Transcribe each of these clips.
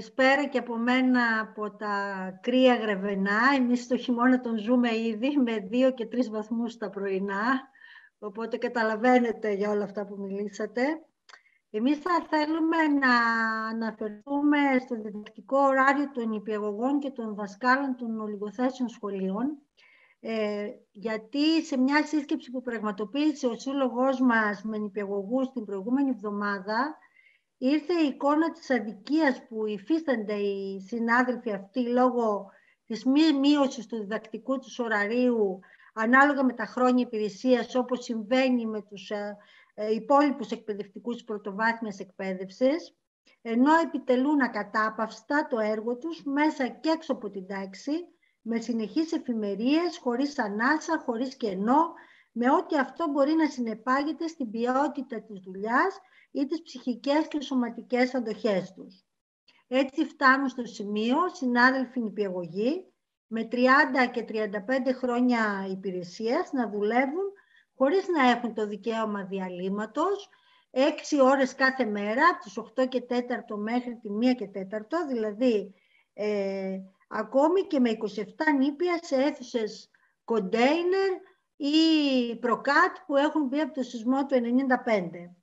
Καλησπέρα και από μένα από τα κρύα γρεβενά. Εμείς το χειμώνα τον ζούμε ήδη με δύο και τρεις βαθμούς τα πρωινά. Οπότε καταλαβαίνετε για όλα αυτά που μιλήσατε. Εμείς θα θέλουμε να αναφερθούμε στο διδακτικό ωράριο των υπηαγωγών και των δασκάλων των ολιγοθέσεων σχολείων. Ε, γιατί σε μια σύσκεψη που πραγματοποίησε ο σύλλογός μας με νηπιαγωγούς την προηγούμενη εβδομάδα, ήρθε η εικόνα της αδικίας που υφίστανται οι συνάδελφοι αυτοί λόγω της μη μείωσης του διδακτικού τους ωραρίου ανάλογα με τα χρόνια υπηρεσίας όπως συμβαίνει με τους ε, ε, υπόλοιπους εκπαιδευτικούς πρωτοβάθμιας εκπαίδευσης ενώ επιτελούν ακατάπαυστα το έργο τους μέσα και έξω από την τάξη με συνεχείς εφημερίες, χωρίς ανάσα, χωρίς κενό, με ό,τι αυτό μπορεί να συνεπάγεται στην ποιότητα της δουλειάς ή τις ψυχικές και σωματικές αντοχές τους. Έτσι φτάνουν στο σημείο συνάδελφοι νηπιαγωγοί με 30 και 35 χρόνια υπηρεσίας να δουλεύουν χωρίς να έχουν το δικαίωμα διαλύματος, 6 ώρες κάθε μέρα, από τις 8 και 4 μέχρι τη 1 και 4, δηλαδή ε, ακόμη και με 27 νήπια σε αίθουσες κοντέινερ ή προκάτ που έχουν μπει από το σεισμό του 1995.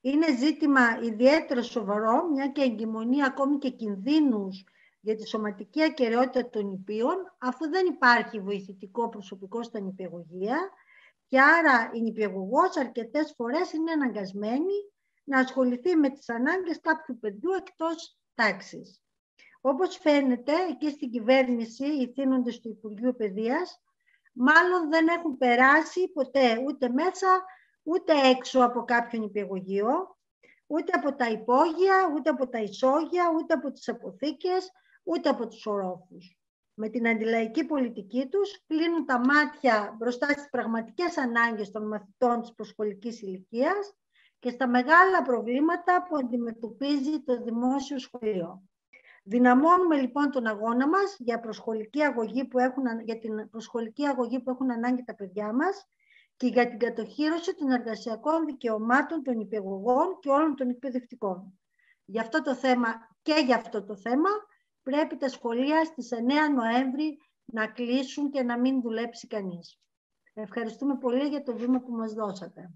Είναι ζήτημα ιδιαίτερα σοβαρό, μια και εγκυμονεί ακόμη και κινδύνους για τη σωματική ακαιρεότητα των νηπίων, αφού δεν υπάρχει βοηθητικό προσωπικό στα νηπιαγωγεία και άρα η νηπιαγωγός αρκετές φορές είναι αναγκασμένη να ασχοληθεί με τις ανάγκες κάποιου παιδιού εκτός τάξης. Όπως φαίνεται, εκεί στην κυβέρνηση, οι θύνοντες του Υπουργείου Παιδείας, μάλλον δεν έχουν περάσει ποτέ ούτε μέσα ούτε έξω από κάποιον υπηαγωγείο, ούτε από τα υπόγεια, ούτε από τα ισόγεια, ούτε από τις αποθήκες, ούτε από τους ορόφους. Με την αντιλαϊκή πολιτική τους κλείνουν τα μάτια μπροστά στις πραγματικές ανάγκες των μαθητών της προσχολικής ηλικίας και στα μεγάλα προβλήματα που αντιμετωπίζει το δημόσιο σχολείο. Δυναμώνουμε λοιπόν τον αγώνα μας για, προσχολική αγωγή που έχουν, για την προσχολική αγωγή που έχουν ανάγκη τα παιδιά μας και για την κατοχήρωση των εργασιακών δικαιωμάτων των υπηαγωγών και όλων των εκπαιδευτικών. Για αυτό το θέμα και για αυτό το θέμα πρέπει τα σχολεία στις 9 Νοέμβρη να κλείσουν και να μην δουλέψει κανείς. Ευχαριστούμε πολύ για το βήμα που μας δώσατε.